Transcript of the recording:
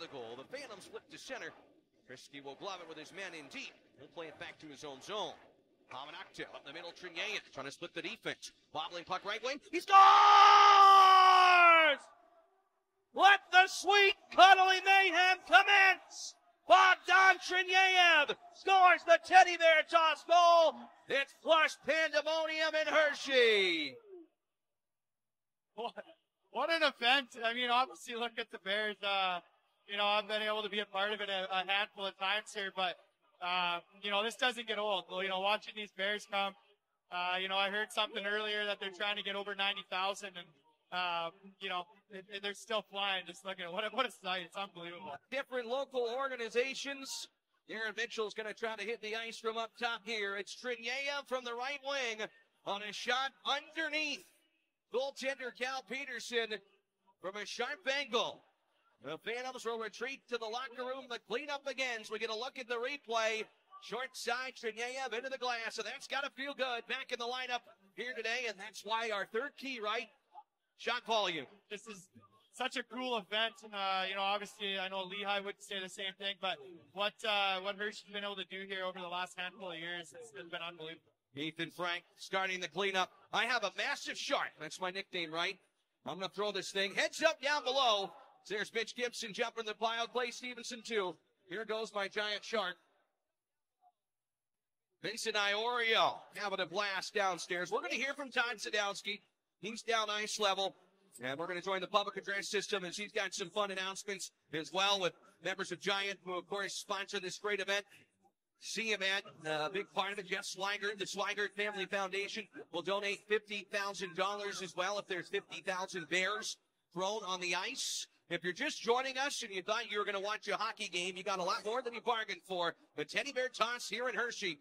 the goal. The Phantoms flip to center. Krisky will glove it with his man in deep. He'll play it back to his own zone. Häman Aktell up the middle. Trineyev trying to split the defense. Bobbling puck right wing. He scores! Let the sweet cuddly mayhem commence! Bogdan Trineyev scores the teddy bear toss goal. It's flush pandemonium in Hershey. What, what an event. I mean, obviously, look at the Bears. Uh, you know, I've been able to be a part of it a, a handful of times here, but, uh, you know, this doesn't get old. You know, watching these Bears come, uh, you know, I heard something earlier that they're trying to get over 90,000 and, uh, you know, it, it, they're still flying. Just looking at what a, what a sight. It's unbelievable. Different local organizations. Aaron Mitchell's going to try to hit the ice from up top here. It's Trineyev from the right wing on a shot underneath. Goaltender Cal Petersen from a sharp angle. The Phantoms will retreat to the locker room. The cleanup begins. We get a look at the replay. Short side, Trineyev into the glass, so that's got to feel good. Back in the lineup here today, and that's why our third key, right? Shot volume. This is such a cool event. Uh, you know, obviously, I know Lehigh would say the same thing, but what uh, what Hershey's been able to do here over the last handful of years has been unbelievable. Ethan Frank starting the cleanup. I have a massive shark. That's my nickname, right? I'm going to throw this thing heads up down below. There's Mitch Gibson jumping the pile. Clay Stevenson, too. Here goes my giant shark. Vincent Iorio having a blast downstairs. We're going to hear from Todd Sadowski. He's down ice level. And we're going to join the public address system as he's got some fun announcements as well with members of Giant, who of course sponsor this great event. See him at a uh, big part of it. Jeff Swigert, the Swigert Family Foundation will donate $50,000 as well if there's 50,000 bears thrown on the ice. If you're just joining us and you thought you were going to watch a hockey game, you got a lot more than you bargained for. The Teddy Bear Toss here in Hershey